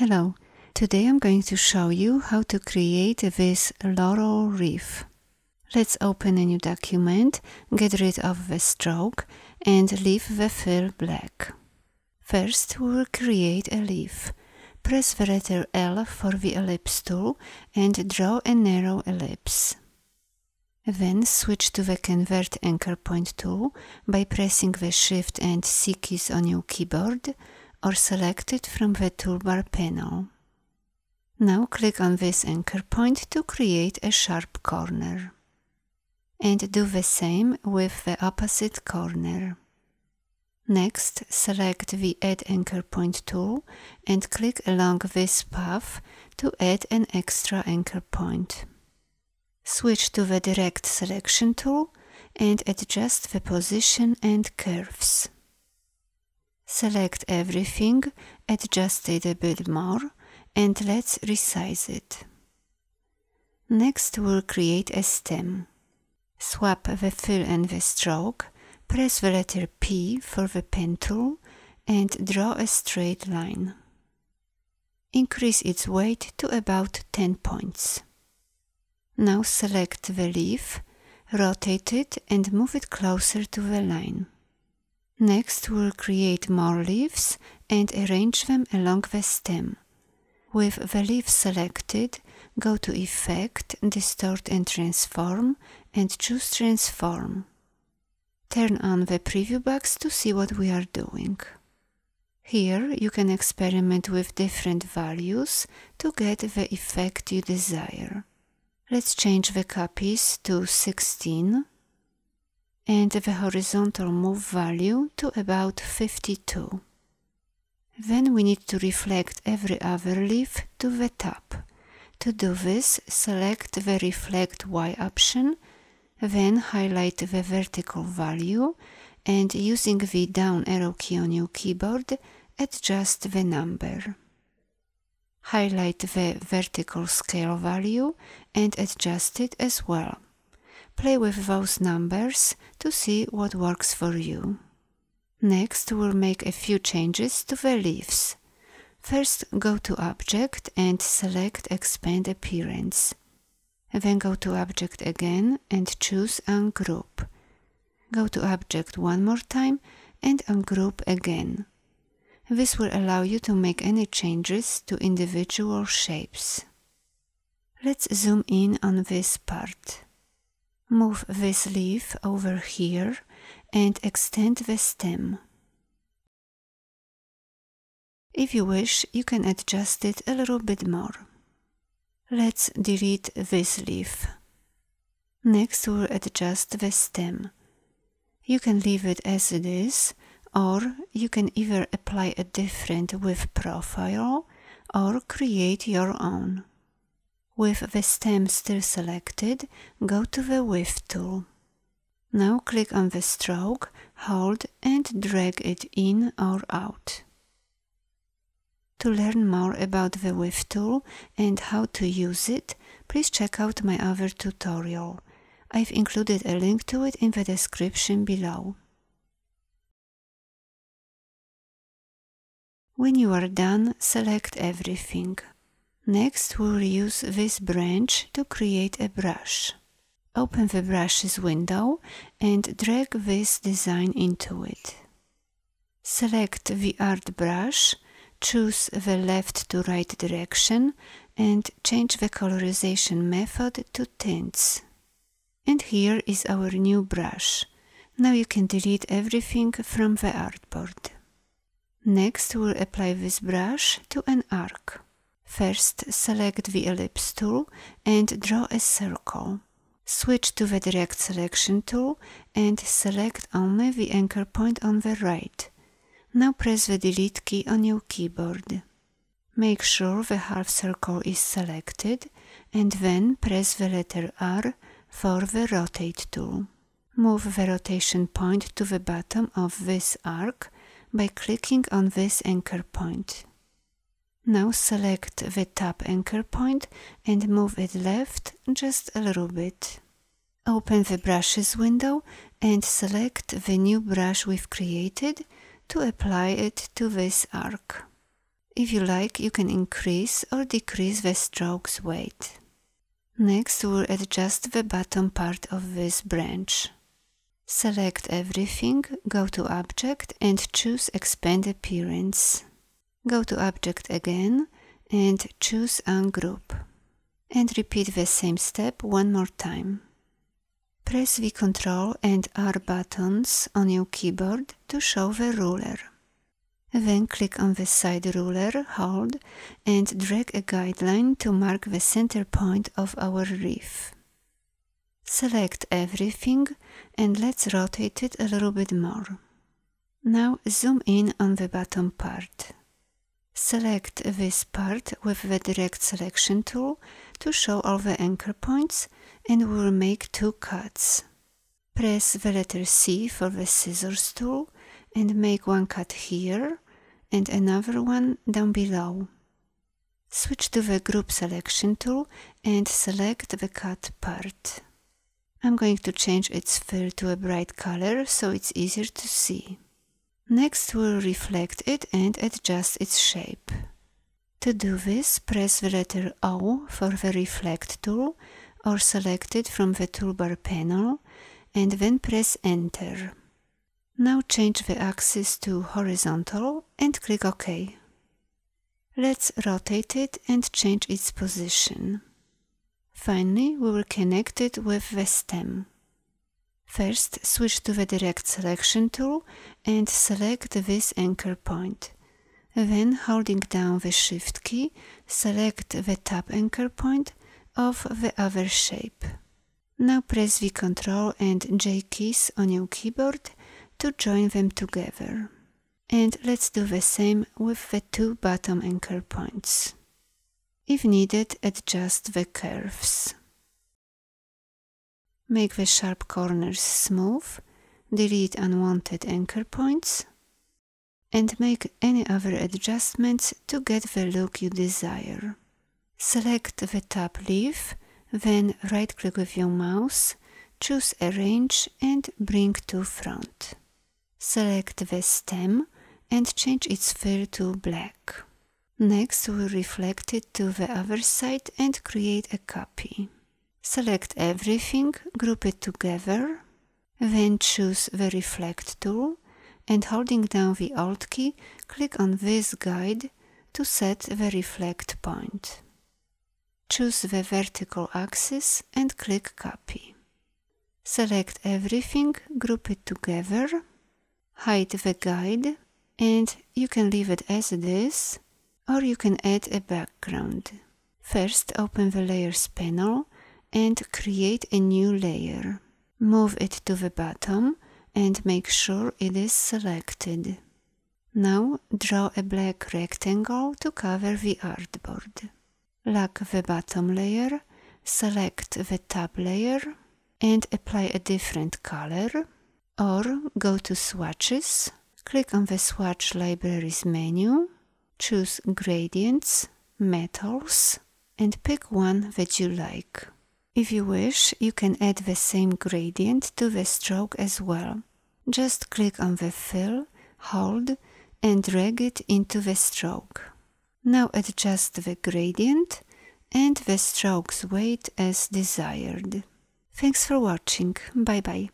Hello, today I'm going to show you how to create this laurel leaf. Let's open a new document, get rid of the stroke and leave the fill black. First we will create a leaf. Press the letter L for the ellipse tool and draw a narrow ellipse. Then switch to the Convert Anchor Point tool by pressing the Shift and C keys on your keyboard or select it from the toolbar panel. Now click on this anchor point to create a sharp corner. And do the same with the opposite corner. Next, select the Add Anchor Point tool and click along this path to add an extra anchor point. Switch to the Direct Selection tool and adjust the position and curves. Select everything, adjust it a bit more and let's resize it. Next we'll create a stem. Swap the fill and the stroke, press the letter P for the pen tool and draw a straight line. Increase its weight to about 10 points. Now select the leaf, rotate it and move it closer to the line. Next we'll create more leaves and arrange them along the stem. With the leaf selected, go to Effect, Distort and Transform and choose Transform. Turn on the preview box to see what we are doing. Here you can experiment with different values to get the effect you desire. Let's change the copies to 16 and the horizontal move value to about 52. Then we need to reflect every other leaf to the top. To do this, select the Reflect Y option, then highlight the vertical value and using the down arrow key on your keyboard, adjust the number. Highlight the vertical scale value and adjust it as well. Play with those numbers to see what works for you. Next, we'll make a few changes to the leaves. First, go to Object and select Expand Appearance. Then go to Object again and choose Ungroup. Go to Object one more time and Ungroup again. This will allow you to make any changes to individual shapes. Let's zoom in on this part. Move this leaf over here and extend the stem. If you wish, you can adjust it a little bit more. Let's delete this leaf. Next we'll adjust the stem. You can leave it as it is, or you can either apply a different width profile or create your own. With the stem still selected, go to the Width tool. Now click on the stroke, hold and drag it in or out. To learn more about the Width tool and how to use it, please check out my other tutorial. I've included a link to it in the description below. When you are done, select everything. Next we'll use this branch to create a brush. Open the brushes window and drag this design into it. Select the art brush, choose the left to right direction and change the colorization method to tints. And here is our new brush. Now you can delete everything from the artboard. Next we'll apply this brush to an arc. First, select the ellipse tool and draw a circle. Switch to the direct selection tool and select only the anchor point on the right. Now press the delete key on your keyboard. Make sure the half circle is selected and then press the letter R for the rotate tool. Move the rotation point to the bottom of this arc by clicking on this anchor point. Now select the top anchor point and move it left just a little bit. Open the brushes window and select the new brush we've created to apply it to this arc. If you like, you can increase or decrease the stroke's weight. Next, we'll adjust the bottom part of this branch. Select everything, go to Object and choose Expand Appearance. Go to Object again and choose Ungroup. And repeat the same step one more time. Press the Ctrl and R buttons on your keyboard to show the ruler. Then click on the side ruler, hold, and drag a guideline to mark the center point of our wreath. Select everything and let's rotate it a little bit more. Now zoom in on the bottom part. Select this part with the direct selection tool to show all the anchor points and we'll make two cuts. Press the letter C for the scissors tool and make one cut here and another one down below. Switch to the group selection tool and select the cut part. I'm going to change its fill to a bright color so it's easier to see. Next we'll reflect it and adjust its shape. To do this, press the letter O for the reflect tool or select it from the toolbar panel and then press enter. Now change the axis to horizontal and click OK. Let's rotate it and change its position. Finally, we will connect it with the stem. First, switch to the direct selection tool and select this anchor point. Then, holding down the Shift key, select the top anchor point of the other shape. Now press the Ctrl and J keys on your keyboard to join them together. And let's do the same with the two bottom anchor points. If needed, adjust the curves. Make the sharp corners smooth, delete unwanted anchor points, and make any other adjustments to get the look you desire. Select the top leaf, then right click with your mouse, choose Arrange and bring to front. Select the stem and change its fill to black. Next, we'll reflect it to the other side and create a copy. Select everything, group it together, then choose the Reflect tool and holding down the Alt key, click on this guide to set the reflect point. Choose the vertical axis and click Copy. Select everything, group it together, hide the guide, and you can leave it as it is or you can add a background. First open the layers panel and create a new layer. Move it to the bottom and make sure it is selected. Now draw a black rectangle to cover the artboard. Lock the bottom layer, select the top layer and apply a different color or go to swatches, click on the swatch libraries menu Choose gradients, metals, and pick one that you like. If you wish, you can add the same gradient to the stroke as well. Just click on the fill, hold, and drag it into the stroke. Now adjust the gradient and the stroke's weight as desired. Thanks for watching. Bye bye.